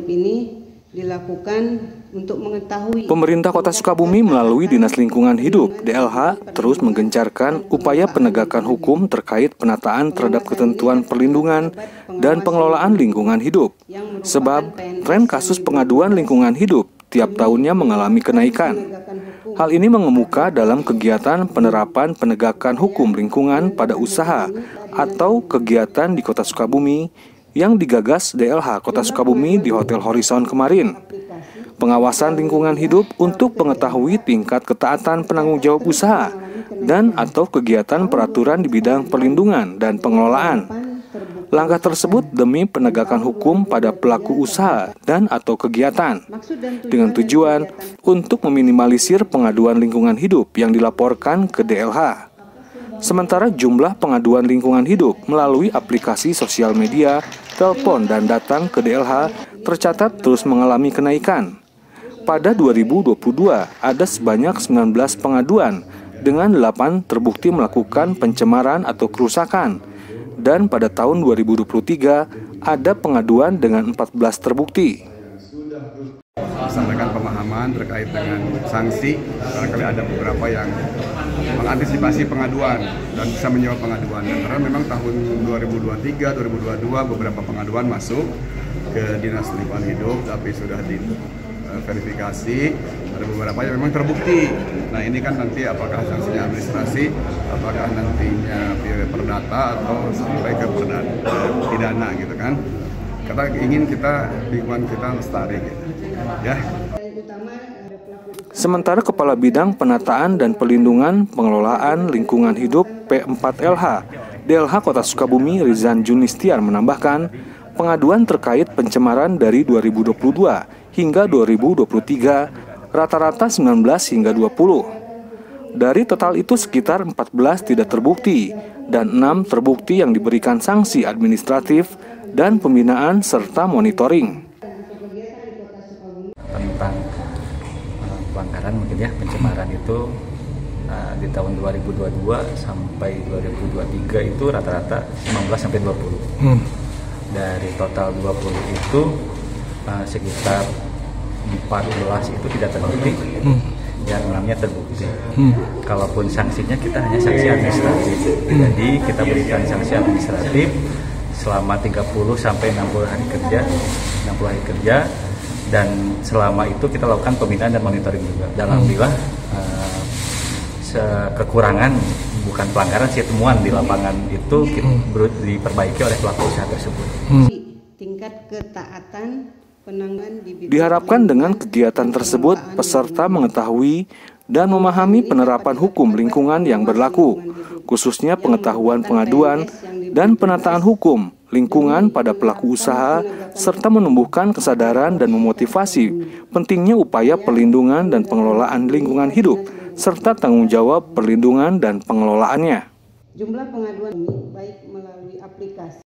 hidup ini dilakukan untuk mengetahui Pemerintah Kota Sukabumi melalui Dinas Lingkungan Hidup DLH terus menggencarkan upaya penegakan hukum terkait penataan terhadap ketentuan perlindungan dan pengelolaan lingkungan hidup. Sebab tren kasus pengaduan lingkungan hidup tiap tahunnya mengalami kenaikan. Hal ini mengemuka dalam kegiatan penerapan penegakan hukum lingkungan pada usaha atau kegiatan di Kota Sukabumi yang digagas DLH Kota Sukabumi di Hotel Horizon kemarin. Pengawasan lingkungan hidup untuk mengetahui tingkat ketaatan penanggung jawab usaha dan atau kegiatan peraturan di bidang perlindungan dan pengelolaan. Langkah tersebut demi penegakan hukum pada pelaku usaha dan atau kegiatan dengan tujuan untuk meminimalisir pengaduan lingkungan hidup yang dilaporkan ke DLH. Sementara jumlah pengaduan lingkungan hidup melalui aplikasi sosial media, telepon, dan datang ke DLH tercatat terus mengalami kenaikan. Pada 2022 ada sebanyak 19 pengaduan dengan 8 terbukti melakukan pencemaran atau kerusakan. Dan pada tahun 2023 ada pengaduan dengan 14 terbukti sampaikan pemahaman terkait dengan sanksi barangkali ada beberapa yang mengantisipasi pengaduan dan bisa menjawab pengaduan. Dan karena memang tahun 2023 2022 beberapa pengaduan masuk ke dinas lingkungan hidup tapi sudah diverifikasi. Ada beberapa yang memang terbukti. Nah ini kan nanti apakah sanksinya administrasi apakah nantinya perdata atau sampai ke pidana gitu kan kita ingin kita lingkungan kita lestari gitu ya Sementara Kepala Bidang Penataan dan Pelindungan Pengelolaan Lingkungan Hidup P4LH DLH Kota Sukabumi Rizan Junistiar menambahkan pengaduan terkait pencemaran dari 2022 hingga 2023 rata-rata 19 hingga 20. Dari total itu sekitar 14 tidak terbukti dan 6 terbukti yang diberikan sanksi administratif dan pembinaan serta monitoring. Tentang uh, pelanggaran mungkin ya pencemaran itu uh, di tahun 2022 sampai 2023 itu rata-rata 19 sampai 20. Hmm. Dari total 20 itu uh, sekitar 14 itu tidak terbukti. Hmm yang enamnya terbukti. Hmm. Kalaupun sanksinya kita hanya sanksi administratif. Hmm. Jadi kita berikan sanksi administratif selama 30 sampai 60 hari kerja, 60 hari kerja dan selama itu kita lakukan pembinaan dan monitoring juga. Dan hmm. alhamdulillah uh, kekurangan bukan pelanggaran sih temuan di lapangan itu hmm. diperbaiki oleh pelaku usaha tersebut. Hmm. Tingkat ketaatan Diharapkan dengan kegiatan tersebut, peserta mengetahui dan memahami penerapan hukum lingkungan yang berlaku, khususnya pengetahuan pengaduan dan penataan hukum lingkungan pada pelaku usaha, serta menumbuhkan kesadaran dan memotivasi pentingnya upaya perlindungan dan pengelolaan lingkungan hidup, serta tanggung jawab perlindungan dan pengelolaannya. Jumlah pengaduan baik melalui aplikasi